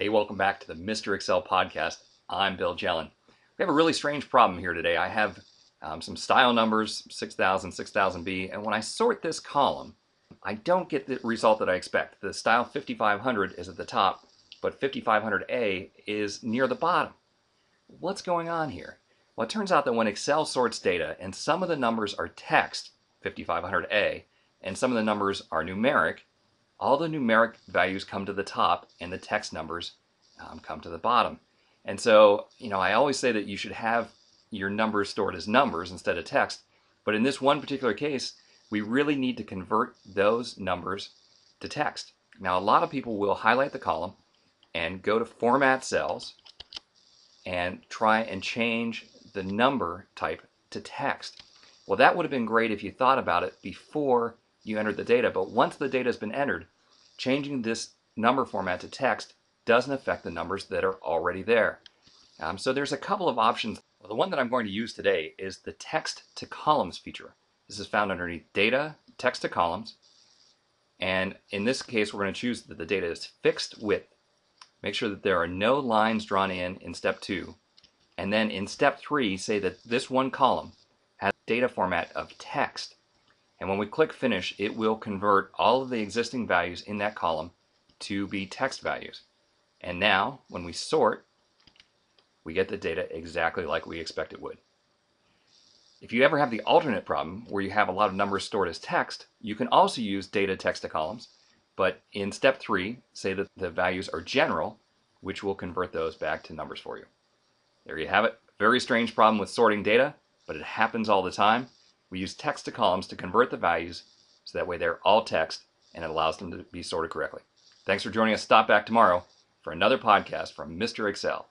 Hey, welcome back to the Mr. Excel podcast. I'm Bill Jelen. We have a really strange problem here today. I have um, some style numbers, 6000, 6000B, and when I sort this column, I don't get the result that I expect. The style 5500 is at the top, but 5500A is near the bottom. What's going on here? Well, it turns out that when Excel sorts data and some of the numbers are text, 5500A, and some of the numbers are numeric, all the numeric values come to the top and the text numbers um, come to the bottom. And so, you know, I always say that you should have your numbers stored as numbers instead of text. But in this one particular case, we really need to convert those numbers to text. Now, a lot of people will highlight the column and go to Format Cells and try and change the number type to text. Well, that would have been great if you thought about it before you entered the data. But once the data has been entered, changing this number format to text doesn't affect the numbers that are already there. Um, so there's a couple of options. The one that I'm going to use today is the text to columns feature. This is found underneath data, text to columns. And in this case, we're going to choose that the data is fixed width. Make sure that there are no lines drawn in in step two. And then in step three, say that this one column has data format of text. And when we click finish, it will convert all of the existing values in that column to be text values. And now, when we sort, we get the data exactly like we expect it would. If you ever have the alternate problem where you have a lot of numbers stored as text, you can also use data text to columns, but in step three, say that the values are general, which will convert those back to numbers for you. There you have it. Very strange problem with sorting data, but it happens all the time. We use text to columns to convert the values so that way they're all text and it allows them to be sorted correctly. Thanks for joining us. Stop back tomorrow for another podcast from Mr. Excel.